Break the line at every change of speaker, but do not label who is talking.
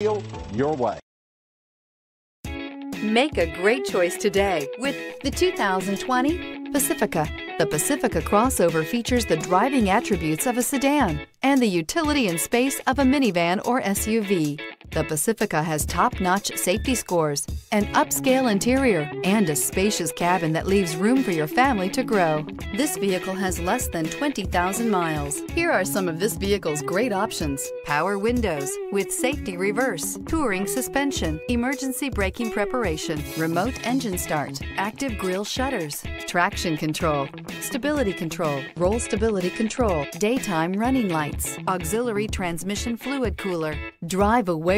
deal your way.
Make a great choice today with the 2020 Pacifica. The Pacifica crossover features the driving attributes of a sedan and the utility and space of a minivan or SUV. The Pacifica has top-notch safety scores, an upscale interior, and a spacious cabin that leaves room for your family to grow. This vehicle has less than 20,000 miles. Here are some of this vehicle's great options. Power windows with safety reverse, touring suspension, emergency braking preparation, remote engine start, active grille shutters, traction control, stability control, roll stability control, daytime running lights, auxiliary transmission fluid cooler. Drive away